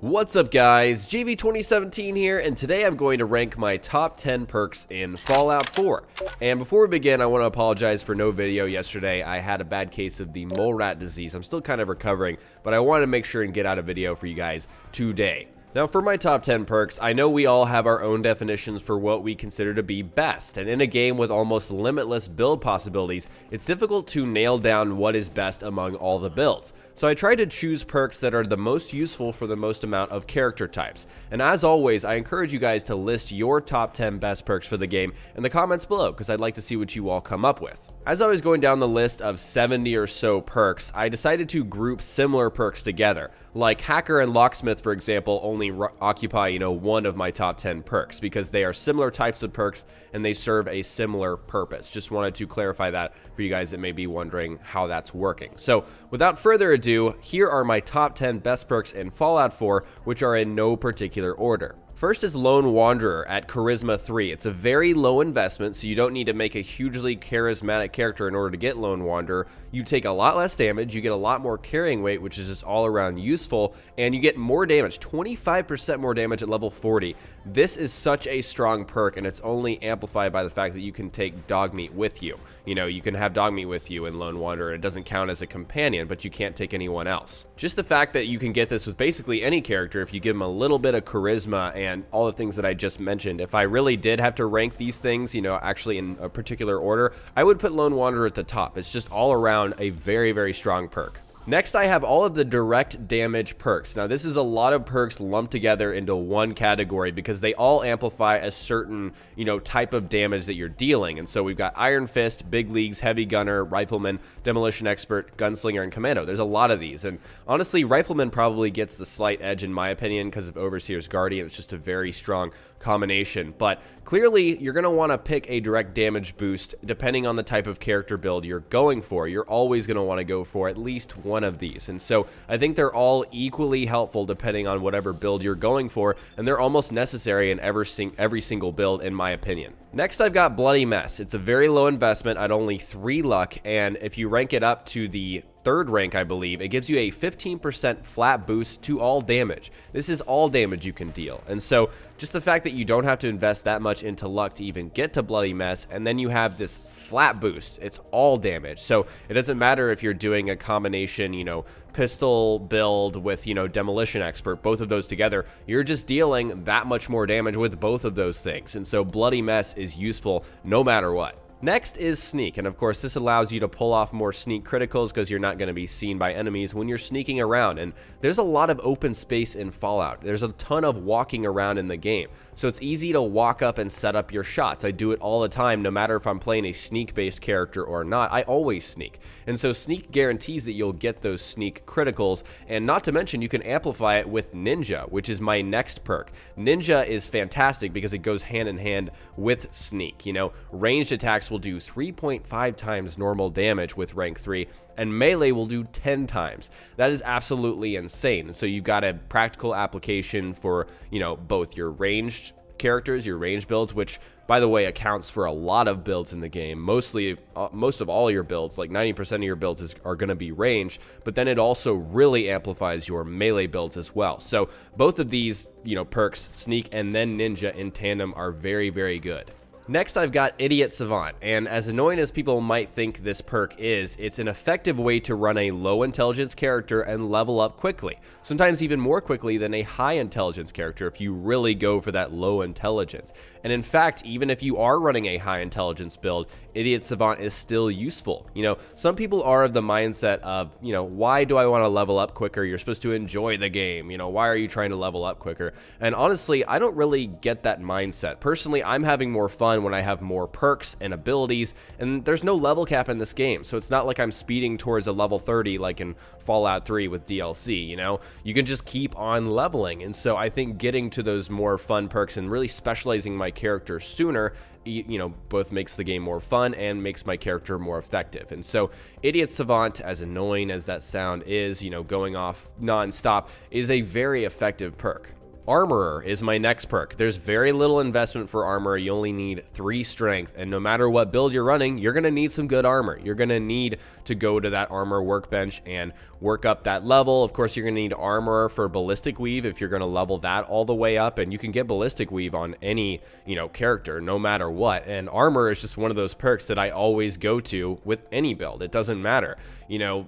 What's up guys, JV2017 here, and today I'm going to rank my top 10 perks in Fallout 4. And before we begin, I want to apologize for no video yesterday. I had a bad case of the mole rat disease. I'm still kind of recovering, but I wanted to make sure and get out a video for you guys today. Now for my top 10 perks, I know we all have our own definitions for what we consider to be best, and in a game with almost limitless build possibilities, it's difficult to nail down what is best among all the builds. So I try to choose perks that are the most useful for the most amount of character types. And as always, I encourage you guys to list your top 10 best perks for the game in the comments below, because I'd like to see what you all come up with. As I was going down the list of 70 or so perks, I decided to group similar perks together. Like Hacker and Locksmith, for example, only occupy, you know, one of my top 10 perks because they are similar types of perks and they serve a similar purpose. Just wanted to clarify that for you guys that may be wondering how that's working. So without further ado, here are my top 10 best perks in Fallout 4, which are in no particular order. First is Lone Wanderer at Charisma 3. It's a very low investment, so you don't need to make a hugely charismatic character in order to get Lone Wanderer. You take a lot less damage, you get a lot more carrying weight, which is just all around useful, and you get more damage, 25% more damage at level 40. This is such a strong perk, and it's only amplified by the fact that you can take Dogmeat with you. You know, you can have Dogmeat with you in Lone Wanderer. And it doesn't count as a companion, but you can't take anyone else. Just the fact that you can get this with basically any character if you give them a little bit of charisma and all the things that I just mentioned. If I really did have to rank these things, you know, actually in a particular order, I would put Lone Wanderer at the top. It's just all around a very, very strong perk. Next, I have all of the direct damage perks. Now, this is a lot of perks lumped together into one category because they all amplify a certain, you know, type of damage that you're dealing. And so we've got Iron Fist, Big Leagues, Heavy Gunner, Rifleman, Demolition Expert, Gunslinger, and Commando. There's a lot of these. And honestly, Rifleman probably gets the slight edge in my opinion because of Overseer's Guardian. It's just a very strong combination. But clearly, you're going to want to pick a direct damage boost depending on the type of character build you're going for. You're always going to want to go for at least one of these. And so I think they're all equally helpful depending on whatever build you're going for, and they're almost necessary in every, sing every single build in my opinion. Next, I've got Bloody Mess. It's a very low investment at only 3 luck, and if you rank it up to the third rank, I believe, it gives you a 15% flat boost to all damage. This is all damage you can deal. And so just the fact that you don't have to invest that much into luck to even get to Bloody Mess, and then you have this flat boost, it's all damage. So it doesn't matter if you're doing a combination, you know, pistol build with, you know, demolition expert, both of those together, you're just dealing that much more damage with both of those things. And so Bloody Mess is useful no matter what. Next is Sneak, and of course this allows you to pull off more sneak criticals because you're not going to be seen by enemies when you're sneaking around, and there's a lot of open space in Fallout. There's a ton of walking around in the game, so it's easy to walk up and set up your shots. I do it all the time, no matter if I'm playing a sneak-based character or not, I always sneak. And so Sneak guarantees that you'll get those sneak criticals, and not to mention you can amplify it with Ninja, which is my next perk. Ninja is fantastic because it goes hand in hand with Sneak, you know, ranged attacks will do 3.5 times normal damage with rank 3, and melee will do 10 times. That is absolutely insane. So you've got a practical application for, you know, both your ranged characters, your range builds, which by the way accounts for a lot of builds in the game. Mostly, uh, most of all your builds, like 90% of your builds is, are going to be range, but then it also really amplifies your melee builds as well. So both of these, you know, perks, sneak and then ninja in tandem are very, very good. Next, I've got Idiot Savant, and as annoying as people might think this perk is, it's an effective way to run a low intelligence character and level up quickly, sometimes even more quickly than a high intelligence character if you really go for that low intelligence. And in fact, even if you are running a high intelligence build, Idiot Savant is still useful. You know, some people are of the mindset of, you know, why do I want to level up quicker? You're supposed to enjoy the game. You know, why are you trying to level up quicker? And honestly, I don't really get that mindset. Personally, I'm having more fun when I have more perks and abilities, and there's no level cap in this game, so it's not like I'm speeding towards a level 30 like in Fallout 3 with DLC, you know? You can just keep on leveling, and so I think getting to those more fun perks and really specializing my character sooner you know, both makes the game more fun and makes my character more effective. And so Idiot Savant, as annoying as that sound is, you know, going off non-stop, is a very effective perk. Armorer is my next perk. There's very little investment for armor. You only need three strength. And no matter what build you're running, you're going to need some good armor. You're going to need to go to that armor workbench and work up that level. Of course, you're going to need armor for ballistic weave if you're going to level that all the way up. And you can get ballistic weave on any, you know, character, no matter what. And armor is just one of those perks that I always go to with any build. It doesn't matter. You know,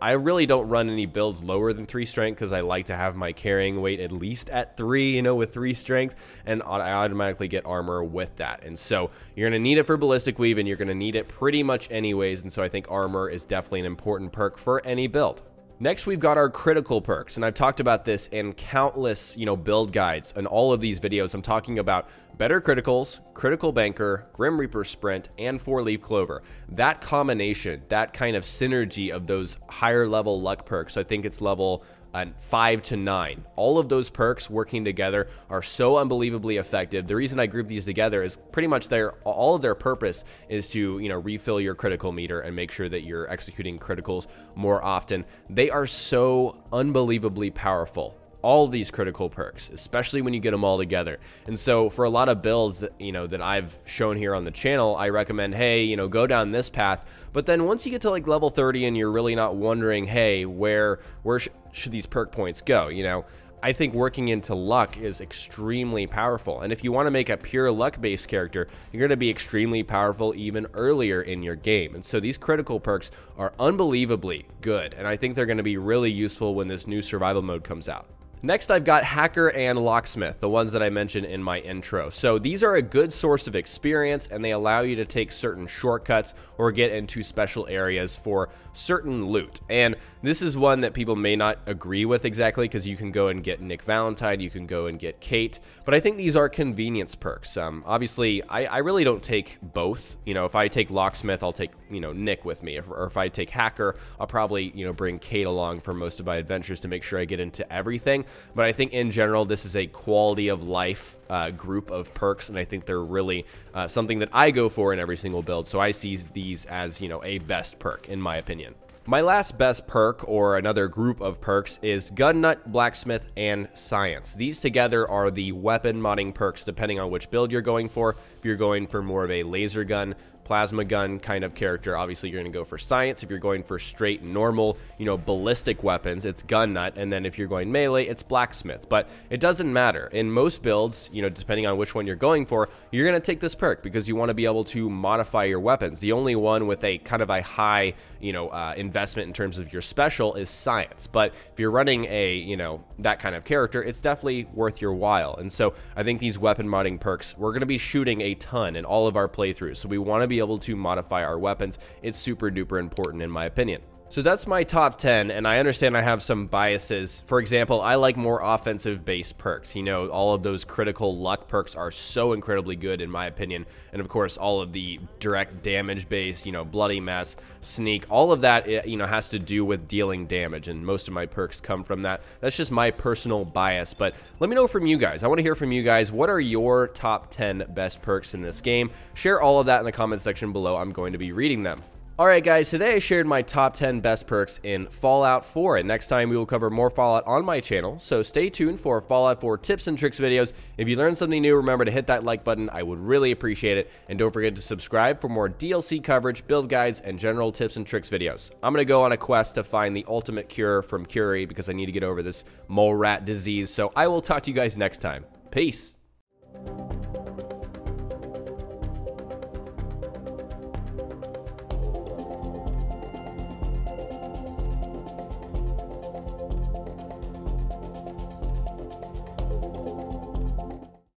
I really don't run any builds lower than 3 strength because I like to have my carrying weight at least at 3, you know, with 3 strength, and I automatically get armor with that. And so you're going to need it for Ballistic Weave, and you're going to need it pretty much anyways, and so I think armor is definitely an important perk for any build. Next, we've got our critical perks, and I've talked about this in countless, you know, build guides and all of these videos. I'm talking about better criticals, critical banker, Grim Reaper sprint, and four leaf clover. That combination, that kind of synergy of those higher level luck perks, I think it's level and five to nine. All of those perks working together are so unbelievably effective. The reason I group these together is pretty much their all of their purpose is to you know refill your critical meter and make sure that you're executing criticals more often. They are so unbelievably powerful all these critical perks, especially when you get them all together. And so for a lot of builds, you know, that I've shown here on the channel, I recommend, hey, you know, go down this path. But then once you get to like level 30 and you're really not wondering, hey, where where sh should these perk points go? You know, I think working into luck is extremely powerful. And if you want to make a pure luck-based character, you're going to be extremely powerful even earlier in your game. And so these critical perks are unbelievably good. And I think they're going to be really useful when this new survival mode comes out. Next, I've got Hacker and Locksmith, the ones that I mentioned in my intro. So these are a good source of experience and they allow you to take certain shortcuts or get into special areas for certain loot. And this is one that people may not agree with exactly because you can go and get Nick Valentine, you can go and get Kate, but I think these are convenience perks. Um, obviously, I, I, really don't take both. You know, if I take Locksmith, I'll take, you know, Nick with me. If, or if I take Hacker, I'll probably, you know, bring Kate along for most of my adventures to make sure I get into everything. But I think in general, this is a quality of life uh, group of perks, and I think they're really uh, something that I go for in every single build. So I see these as, you know, a best perk, in my opinion. My last best perk, or another group of perks, is Gun Nut, Blacksmith, and Science. These together are the weapon modding perks depending on which build you're going for. If you're going for more of a laser gun, plasma gun kind of character, obviously you're going to go for science. If you're going for straight normal, you know, ballistic weapons, it's gun nut. And then if you're going melee, it's blacksmith. But it doesn't matter. In most builds, you know, depending on which one you're going for, you're going to take this perk because you want to be able to modify your weapons. The only one with a kind of a high, you know, uh, investment in terms of your special is science. But if you're running a, you know, that kind of character, it's definitely worth your while. And so I think these weapon modding perks, we're going to be shooting a ton in all of our playthroughs. So we want to be able to modify our weapons. It's super duper important in my opinion. So that's my top 10, and I understand I have some biases. For example, I like more offensive based perks. You know, all of those critical luck perks are so incredibly good in my opinion. And of course, all of the direct damage based, you know, bloody mess, sneak, all of that, eh, you know, has to do with dealing damage. And most of my perks come from that. That's just my personal bias. But let me know from you guys. I want to hear from you guys. What are your top 10 best perks in this game? Share all of that in the comment section below. I'm going to be reading them. Alright guys, today I shared my top 10 best perks in Fallout 4, and next time we will cover more Fallout on my channel, so stay tuned for Fallout 4 tips and tricks videos. If you learned something new, remember to hit that like button, I would really appreciate it, and don't forget to subscribe for more DLC coverage, build guides, and general tips and tricks videos. I'm going to go on a quest to find the ultimate cure from Curie because I need to get over this mole rat disease, so I will talk to you guys next time. Peace!